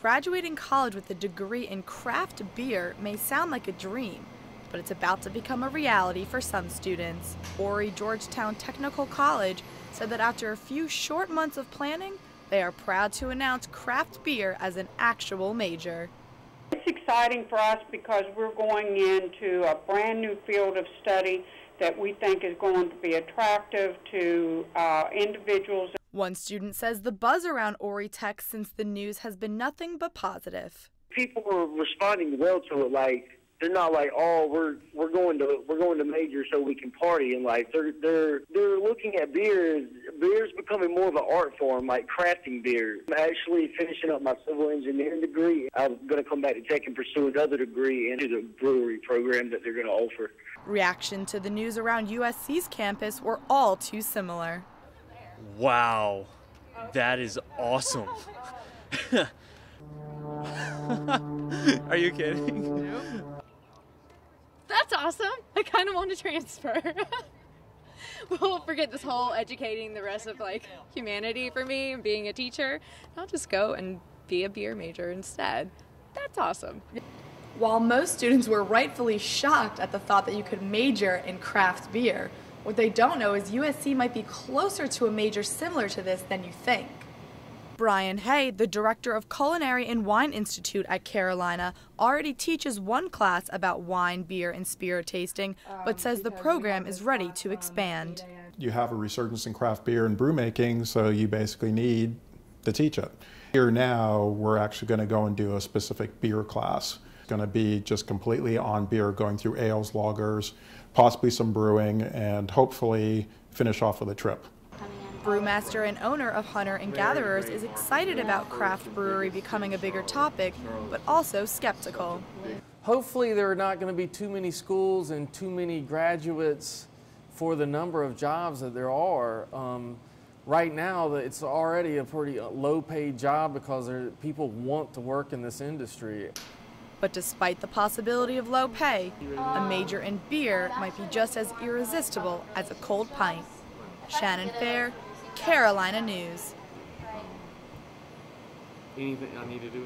Graduating college with a degree in craft beer may sound like a dream, but it's about to become a reality for some students. Horry Georgetown Technical College said that after a few short months of planning, they are proud to announce craft beer as an actual major. It's exciting for us because we're going into a brand new field of study that we think is going to be attractive to uh, individuals. One student says the buzz around Horry Tech since the news has been nothing but positive. People are responding well to it. Like they're not like, oh, we're we're going to we're going to major so we can party, and like they're they're they're looking at beer. Beer is becoming more of an art form, like crafting beer. I'm actually finishing up my civil engineering degree. I'm going to come back to Tech and pursue another degree into the brewery program that they're going to offer. Reaction to the news around USC's campus were all too similar. Wow, that is awesome. Are you kidding? That's awesome. I kind of want to transfer. we'll forget this whole educating the rest of like humanity for me and being a teacher. I'll just go and be a beer major instead. That's awesome. While most students were rightfully shocked at the thought that you could major in craft beer, what they don't know is USC might be closer to a major similar to this than you think. Brian Hay, the director of Culinary and Wine Institute at Carolina, already teaches one class about wine, beer, and spirit tasting, but um, says the program is ready to expand. You have a resurgence in craft beer and brew making, so you basically need to teach it. Here now, we're actually going to go and do a specific beer class. It's going to be just completely on beer, going through ales, lagers, possibly some brewing, and hopefully finish off with a trip. Brewmaster and owner of Hunter and Gatherers is excited about craft brewery becoming a bigger topic, but also skeptical. Hopefully, there are not going to be too many schools and too many graduates for the number of jobs that there are. Um, right now, it's already a pretty low paid job because there, people want to work in this industry. But despite the possibility of low pay, a major in beer might be just as irresistible as a cold pint. Shannon Feher, Carolina News. Anything I need to do?